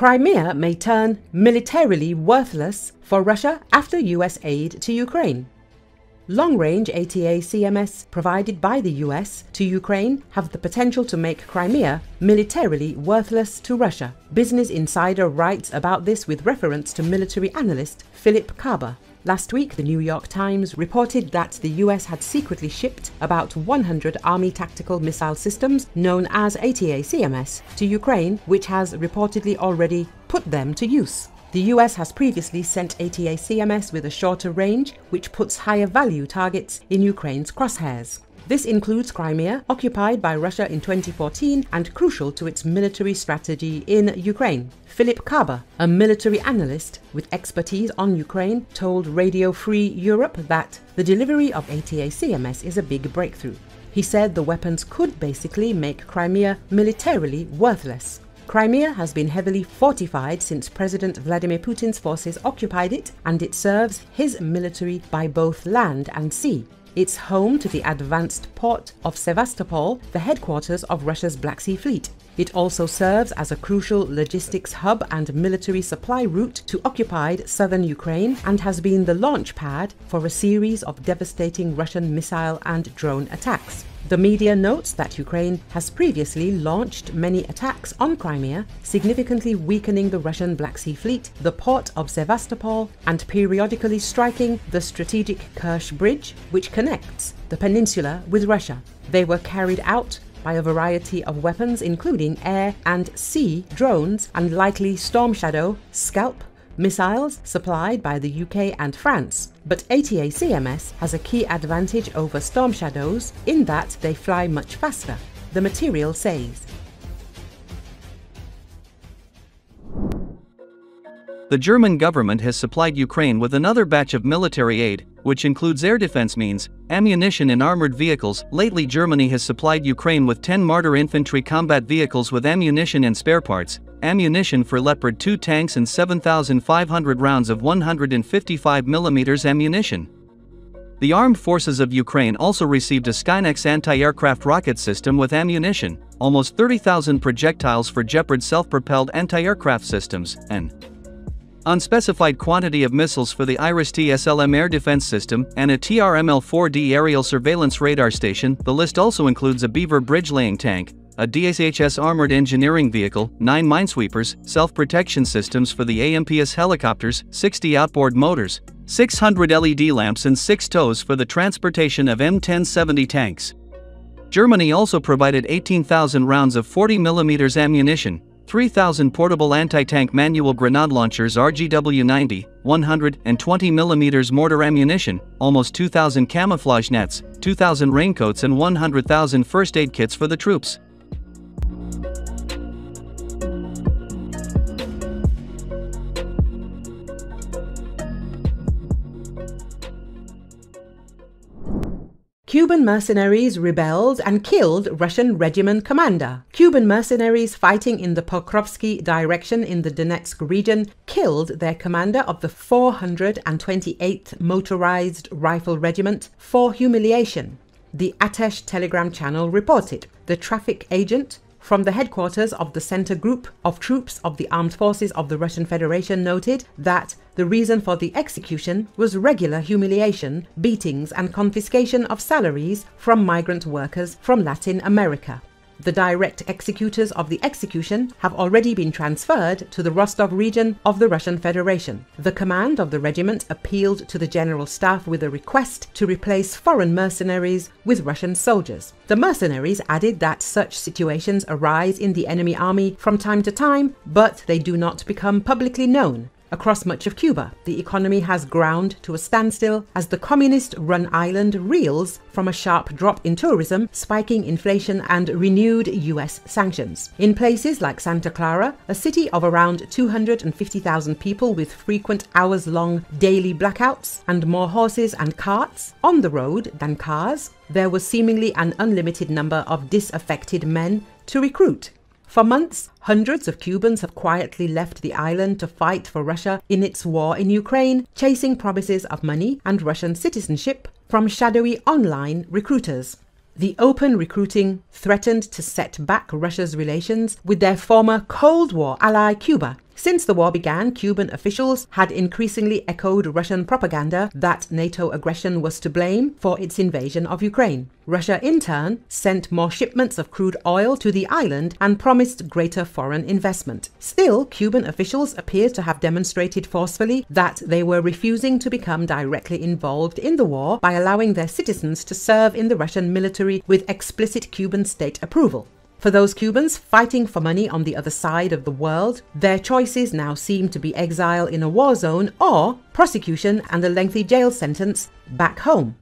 Crimea may turn militarily worthless for Russia after US aid to Ukraine. Long range ATACMS provided by the US to Ukraine have the potential to make Crimea militarily worthless to Russia. Business Insider writes about this with reference to military analyst Philip Karber. Last week, the New York Times reported that the US had secretly shipped about 100 Army tactical missile systems known as ATACMS to Ukraine, which has reportedly already put them to use. The US has previously sent ATACMS with a shorter range, which puts higher value targets in Ukraine's crosshairs. This includes Crimea, occupied by Russia in 2014 and crucial to its military strategy in Ukraine. Philip Karber, a military analyst with expertise on Ukraine, told Radio Free Europe that the delivery of ATACMS is a big breakthrough. He said the weapons could basically make Crimea militarily worthless. Crimea has been heavily fortified since President Vladimir Putin's forces occupied it, and it serves his military by both land and sea. It's home to the advanced port of Sevastopol, the headquarters of Russia's Black Sea Fleet. It also serves as a crucial logistics hub and military supply route to occupied southern Ukraine and has been the launch pad for a series of devastating Russian missile and drone attacks. The media notes that Ukraine has previously launched many attacks on Crimea, significantly weakening the Russian Black Sea Fleet, the port of Sevastopol, and periodically striking the strategic Kerch Bridge, which connects the peninsula with Russia. They were carried out by a variety of weapons, including air and sea drones and likely Storm Shadow, Scalp, missiles supplied by the UK and France. But ATACMS has a key advantage over Storm Shadows in that they fly much faster, the material says. The German government has supplied Ukraine with another batch of military aid, which includes air defense means, ammunition and armored vehicles. Lately, Germany has supplied Ukraine with 10 Marder infantry combat vehicles with ammunition and spare parts, ammunition for Leopard 2 tanks and 7,500 rounds of 155mm ammunition. The armed forces of Ukraine also received a Skynex anti-aircraft rocket system with ammunition, almost 30,000 projectiles for Gepard self-propelled anti-aircraft systems, and unspecified quantity of missiles for the IRIS-T SLM air defense system and a TRML-4D aerial surveillance radar station. The list also includes a Beaver bridge-laying tank, a DSHS armored engineering vehicle, 9 minesweepers, self-protection systems for the AMPS helicopters, 60 outboard motors, 600 LED lamps and 6 tows for the transportation of M1070 tanks. Germany also provided 18,000 rounds of 40mm ammunition, 3,000 portable anti-tank manual grenade launchers RGW-90, 120mm mortar ammunition, almost 2,000 camouflage nets, 2,000 raincoats and 100,000 first aid kits for the troops. Cuban mercenaries rebelled and killed Russian regiment commander. Cuban mercenaries fighting in the Pokrovsky direction in the Donetsk region killed their commander of the 428th Motorized Rifle Regiment for humiliation. The Atesh Telegram channel reported. The traffic agent from the headquarters of the Center Group of Troops of the Armed Forces of the Russian Federation noted that the reason for the execution was regular humiliation, beatings, and confiscation of salaries from migrant workers from Latin America. The direct executors of the execution have already been transferred to the Rostov region of the Russian Federation. The command of the regiment appealed to the General Staff with a request to replace foreign mercenaries with Russian soldiers. The mercenaries added that such situations arise in the enemy army from time to time, but they do not become publicly known. Across much of Cuba, the economy has ground to a standstill as the communist run island reels from a sharp drop in tourism, spiking inflation, and renewed US sanctions. In places like Santa Clara, a city of around 250,000 people with frequent hours long daily blackouts and more horses and carts on the road than cars, there was seemingly an unlimited number of disaffected men to recruit for months, hundreds of Cubans have quietly left the island to fight for Russia in its war in Ukraine, chasing promises of money and Russian citizenship from shadowy online recruiters. The open recruiting threatened to set back Russia's relations with their former Cold War ally Cuba, Since the war began, Cuban officials had increasingly echoed Russian propaganda that NATO aggression was to blame for its invasion of Ukraine. Russia, in turn, sent more shipments of crude oil to the island and promised greater foreign investment. Still, Cuban officials appear to have demonstrated forcefully that they were refusing to become directly involved in the war by allowing their citizens to serve in the Russian military with explicit Cuban state approval. For those Cubans fighting for money on the other side of the world, their choices now seem to be exile in a war zone or prosecution and a lengthy jail sentence back home.